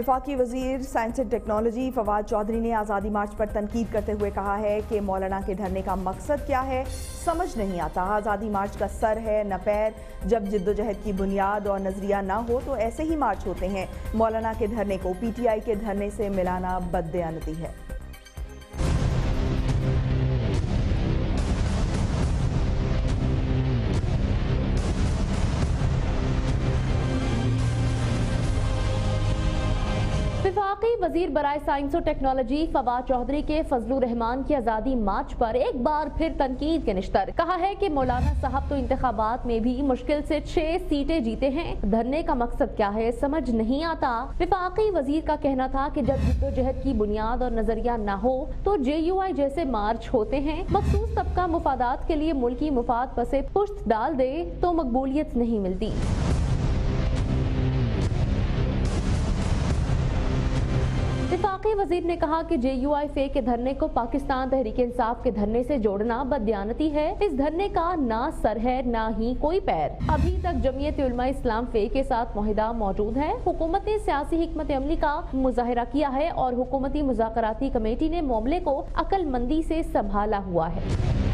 وفاقی وزیر science and technology Fawad Chaudhry نے آزادی مارچ پر تنقید کرتے ہوئے کہا ہے کہ مولانا کے دھرنے کا مقصد کیا ہے، سمجھ نہیں آتا۔ آزادی مارچ کا سر ہے، نہ پیر جب جد و جہد کی بنیاد اور نظریہ نہ ہو تو ایسے ہی مارچ ہوتے ہیں۔ مولانا کے دھرنے کو پی ٹی آئی کے دھرنے سے ملانا بددیانتی ہے۔ وفاقی وزیر برائے سائنس و ٹیکنالوجی فواد چودھری کے فضل الرحمان کی آزادی مارچ پر ایک بار پھر تنقید کے نشتر۔ کہا ہے کہ مولانا صاحب تو انتخابات میں بھی مشکل سے چھ سیٹیں جیتے ہیں۔ دھرنے کا مقصد کیا ہے سمجھ نہیں آتا۔ وفاقی وزیر کا کہنا تھا کہ جب جد و جہد کی بنیاد اور نظریہ نہ ہو تو جے یو آئی جیسے مارچ ہوتے ہیں۔ مخصوص طبقہ مفادات کے لیے ملکی مفاد پسے پشت ڈال دے تو مقبولیت نہیں ملتی۔ وفاقی وزیر نے کہا کہ جے یو آئی فے کے دھرنے کو پاکستان تحریک انصاف کے دھرنے سے جوڑنا بدیانتی ہے۔ اس دھرنے کا نہ سر ہے، نہ ہی کوئی پیر۔ ابھی تک جمعیت علماء اسلام فے کے ساتھ معاہدہ موجود ہے۔ حکومت نے سیاسی حکمت عملی کا مظاہرہ کیا ہے اور حکومتی مذاکراتی کمیٹی نے معاملے کو عقل مندی سے سنبھالا ہوا ہے۔